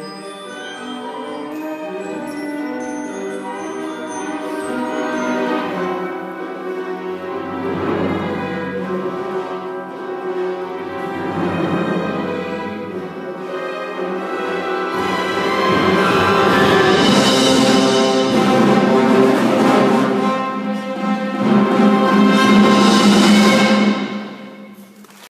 Amen.